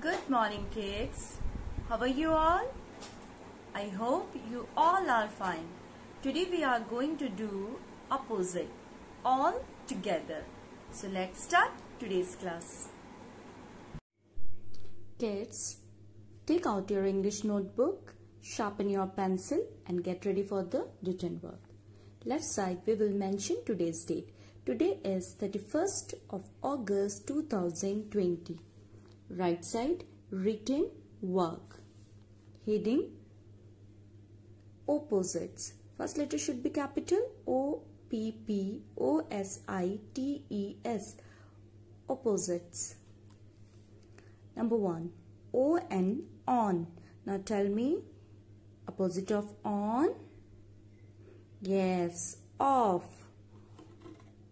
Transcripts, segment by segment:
Good morning, kids. How are you all? I hope you all are fine. Today we are going to do opposite all together. So let's start today's class. Kids, take out your English notebook, sharpen your pencil and get ready for the written work. Left side we will mention today's date. Today is 31st of August 2020. Right side written work. Heading opposites. First letter should be capital O P P O S I T E S. Opposites. Number 1 O N on. Now tell me opposite of on. Yes, off.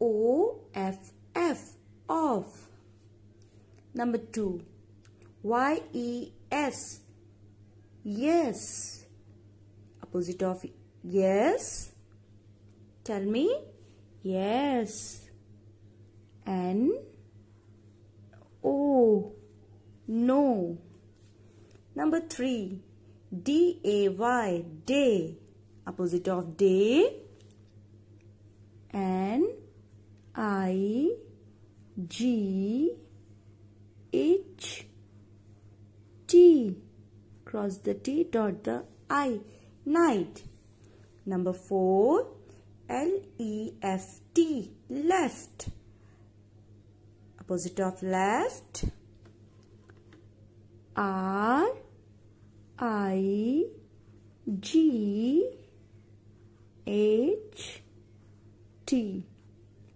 O F F off. Number 2 Y E S yes. Opposite of yes. Tell me yes. N O no. Number 3 D A Y day. Opposite of day N I G H T cross the T dot the I. Night. Number 4 L E F T. Left opposite of left R I G H T.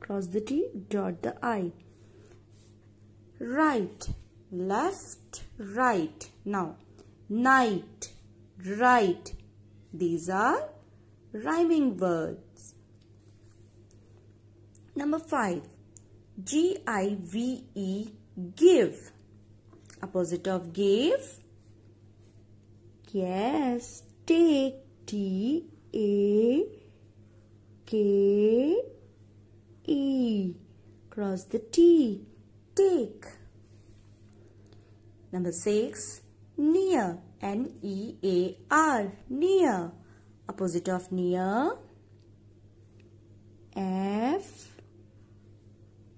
Cross the T dot the I. Right. Left right. Now night. Right. These are rhyming words. Number 5 G I V E give. Opposite of give? Yes. Take. T A K E. Cross the T. Take. Number 6 near N E A R near. Opposite of near F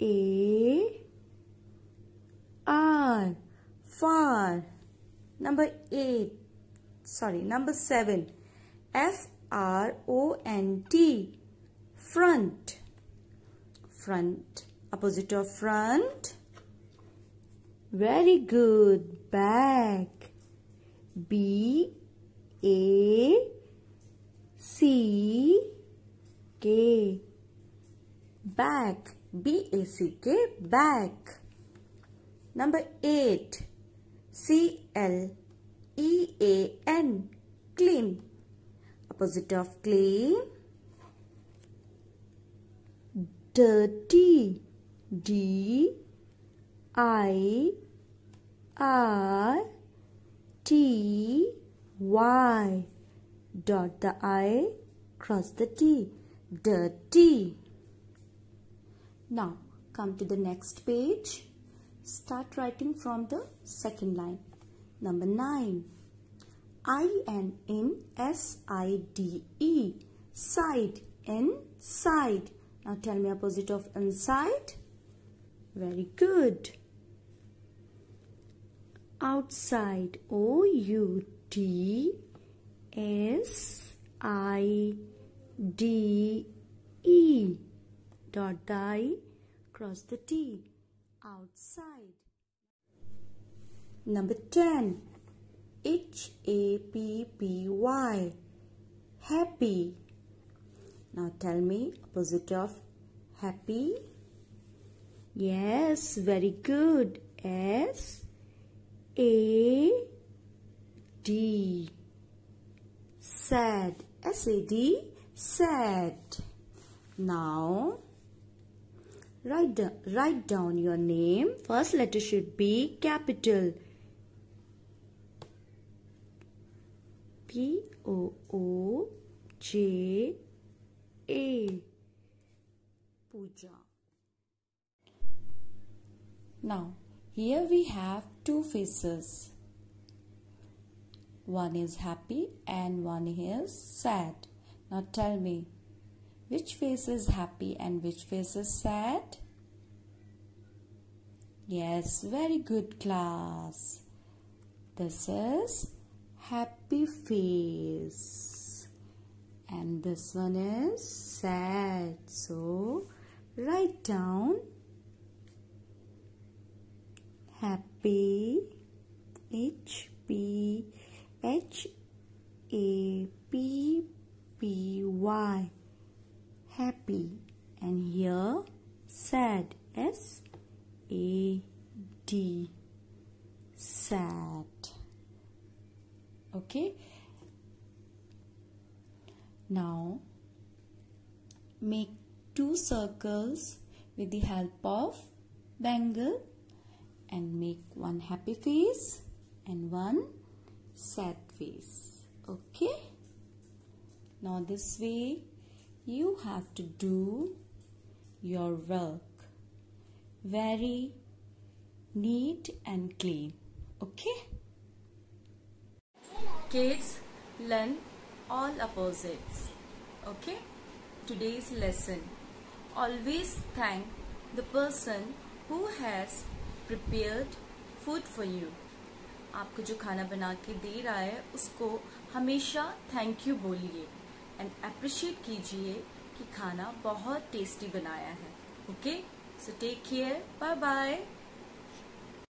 A R. Far. Number 8 sorry number 7 F R O N T. Front. Front. Opposite of front. Very good. Back B A C K. Back B A C K. Back number 8 C L E A N. Clean. Opposite of clean. Dirty. D I R T Y dot the I cross the T dirty now come to the next page. Start writing from the second line. Number 9 I N in S I D E. Side. Inside. Now tell me opposite of inside. Very good outside O U T S I D E. Dot I cross the T. Outside. Number 10 H A P P Y. Happy. Now tell me opposite of happy. Yes very good. S A D sad S A D sad now write down, write down your name. First letter should be capital. P O O J A. Pooja. Now, here we have two faces. One is happy and one is sad. Now tell me, which face is happy and which face is sad? Yes, very good class. This is happy face. And this one is sad. So, write down happy H P H A P P Y. Happy and here sad S A D. Sad. Okay. Now make two circles with the help of bangle and make one happy face and one sad face. Okay? Now this way you have to do your work very neat and clean. Okay? Kids learn all opposites. Okay? Today's lesson. Always thank the person who has prepared food for you आपको जो खाना बना के दे रहा है, उसको हमेशा thank you बोलिए एंड अप्रिशिएट कीजिए कि खाना बहुत टेस्टी बनाया है। Okay so take care bye bye